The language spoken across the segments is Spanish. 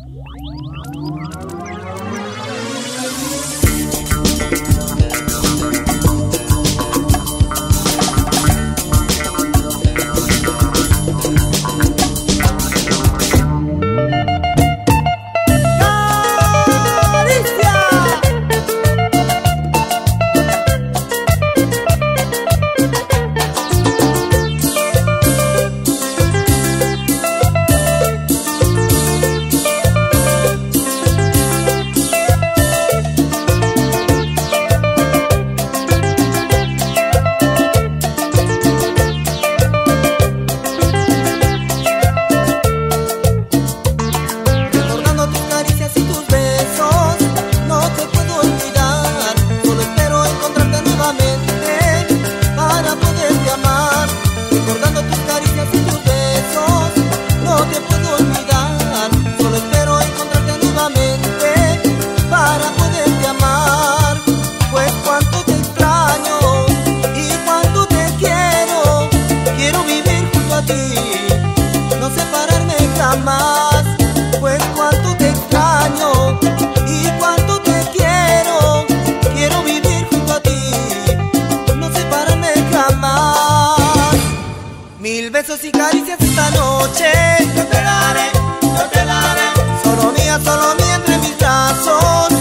What? Besos y caricias esta noche. Yo te daré, yo te daré. Solo mía, solo mía entre mis brazos.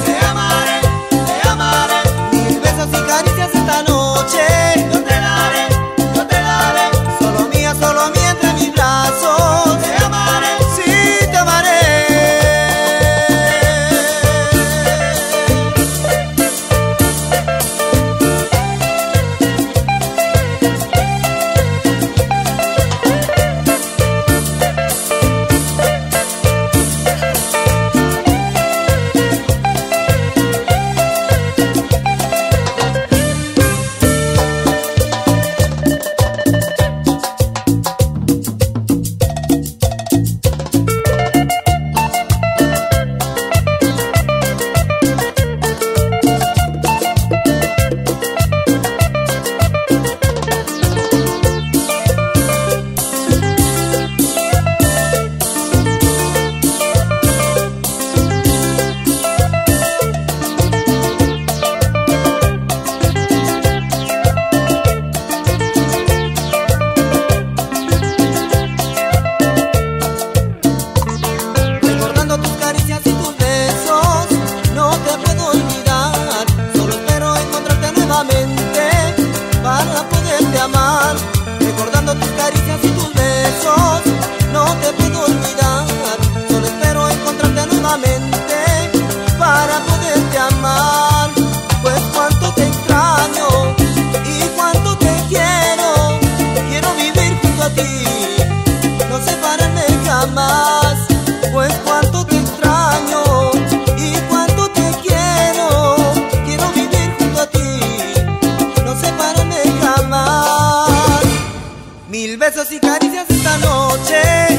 Para poderte amar. Recordando tus caricias y tus besos, no te besos y caricias esta noche.